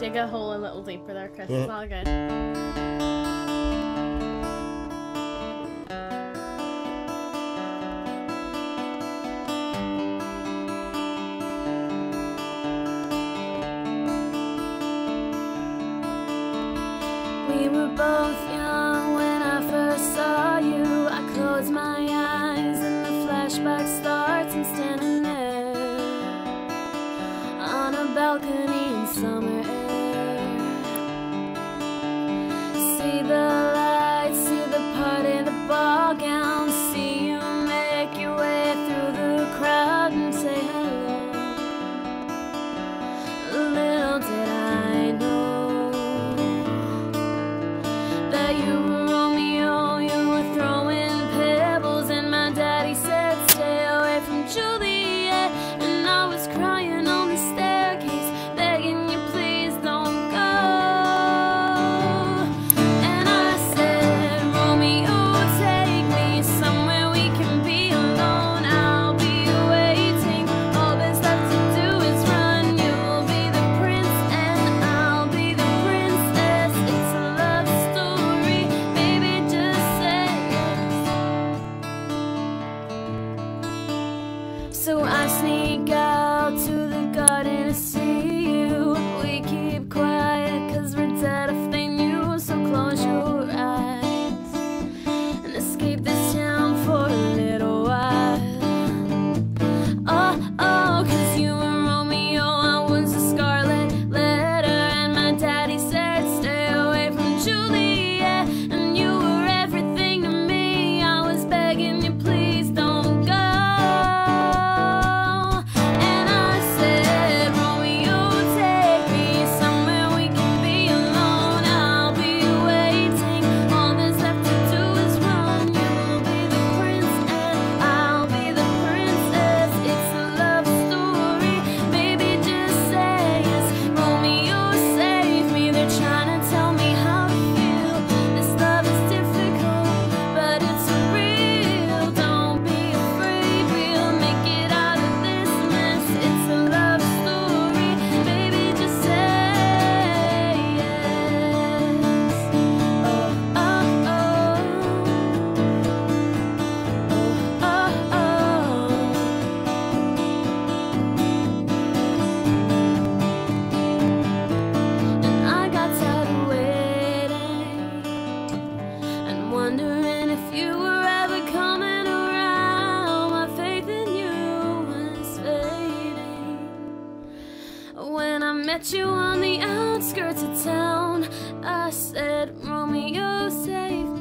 Dig a hole a little deeper there, Chris. Yeah. It's all good. We were both young when I first saw you. I close my eyes and the flashback starts. I'm standing there on a balcony in summer. So I sneak out to the garden to see you. We keep quiet, cause we're dead if they knew. So close your eyes and escape this. When I met you on the outskirts of town, I said, Romeo, save me.